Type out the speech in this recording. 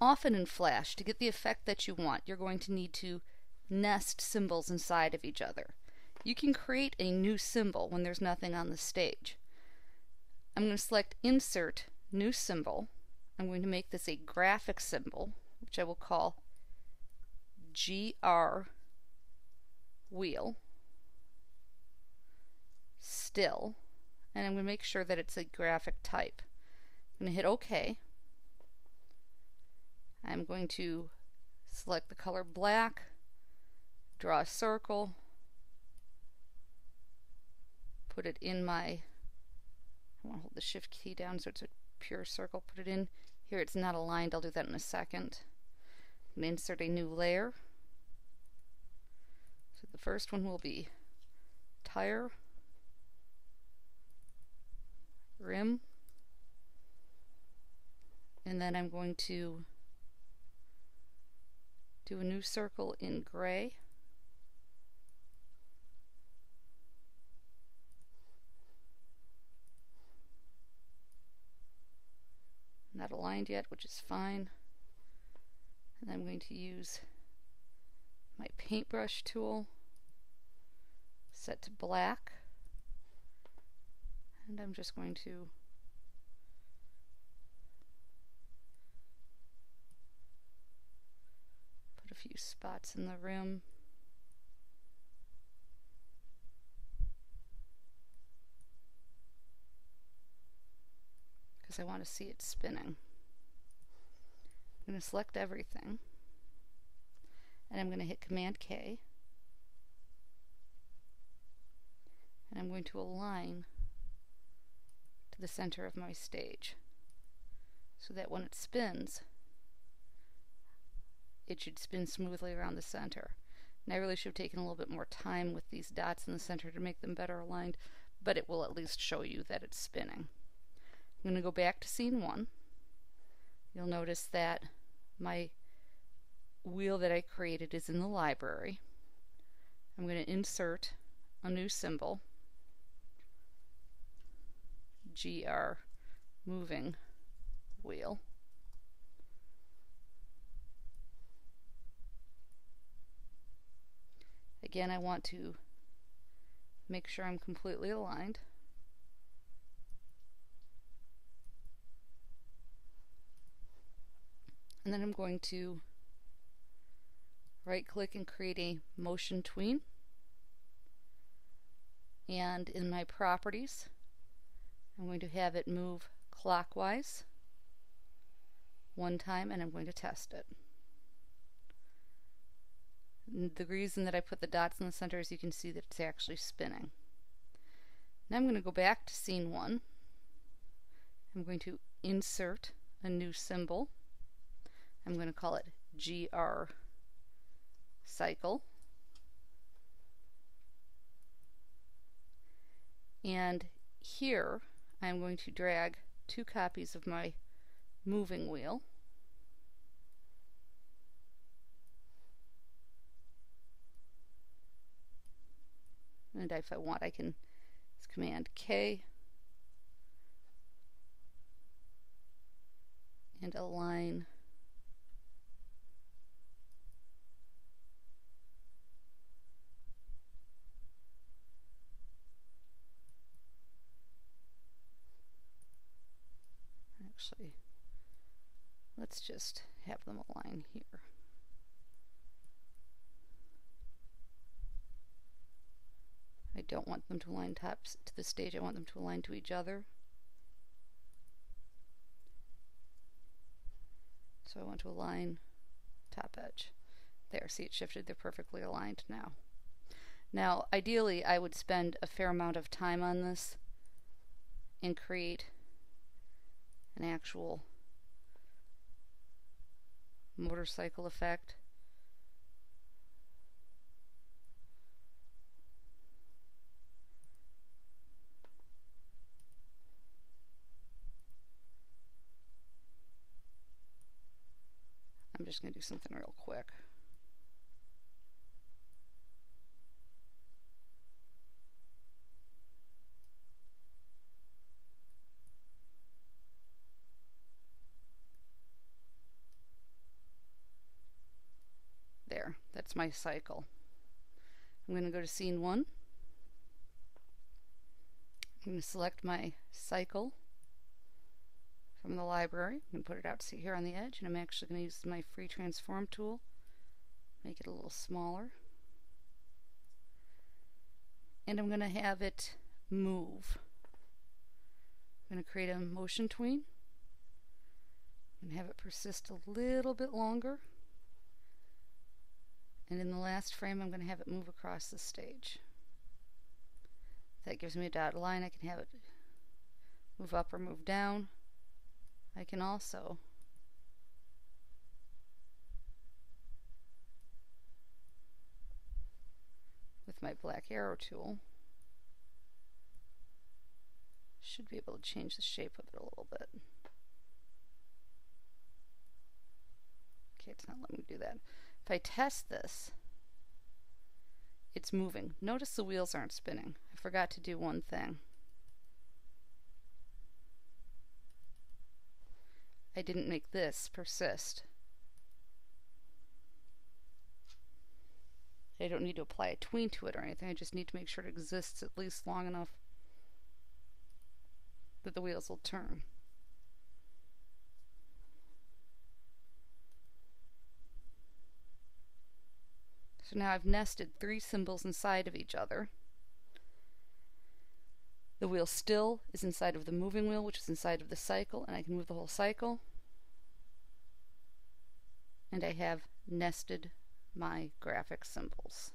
Often in Flash, to get the effect that you want, you're going to need to nest symbols inside of each other. You can create a new symbol when there's nothing on the stage. I'm going to select Insert, New Symbol. I'm going to make this a graphic symbol, which I will call GR Wheel Still, and I'm going to make sure that it's a graphic type. I'm going to hit OK. I'm going to select the color black, draw a circle, put it in my, I want to hold the shift key down so it's a pure circle, put it in. Here it's not aligned, I'll do that in a second. I'm going to insert a new layer. So the first one will be tire, rim, and then I'm going to do a new circle in gray. Not aligned yet, which is fine. And I'm going to use my paintbrush tool, set to black, and I'm just going to few spots in the room. Because I want to see it spinning. I'm going to select everything. And I'm going to hit Command K. And I'm going to align to the center of my stage so that when it spins it should spin smoothly around the center. And I really should have taken a little bit more time with these dots in the center to make them better aligned, but it will at least show you that it's spinning. I'm going to go back to scene one. You'll notice that my wheel that I created is in the library. I'm going to insert a new symbol, GR moving wheel. Again, I want to make sure I'm completely aligned. And then I'm going to right click and create a motion tween. And in my properties, I'm going to have it move clockwise one time and I'm going to test it. The reason that I put the dots in the center is you can see that it's actually spinning. Now I'm going to go back to scene 1. I'm going to insert a new symbol. I'm going to call it GR cycle. And here I'm going to drag two copies of my moving wheel. And if I want, I can Command K. And align. Actually let's just have them align here don't want them to align tops to the stage, I want them to align to each other. So I want to align top edge. There, see it shifted, they're perfectly aligned now. Now, ideally, I would spend a fair amount of time on this and create an actual motorcycle effect. I'm just going to do something real quick. There, that's my cycle. I'm going to go to scene one. I'm going to select my cycle from the library. I'm going to put it out to here on the edge, and I'm actually going to use my free transform tool, make it a little smaller. And I'm going to have it move. I'm going to create a motion tween and have it persist a little bit longer. And in the last frame, I'm going to have it move across the stage. That gives me a dotted line. I can have it move up or move down. I can also with my black arrow tool should be able to change the shape of it a little bit. Okay, it's not letting me do that. If I test this, it's moving. Notice the wheels aren't spinning. I forgot to do one thing. I didn't make this persist. I don't need to apply a tween to it or anything. I just need to make sure it exists at least long enough that the wheels will turn. So now I've nested three symbols inside of each other. The wheel still is inside of the moving wheel, which is inside of the cycle, and I can move the whole cycle. And I have nested my graphic symbols.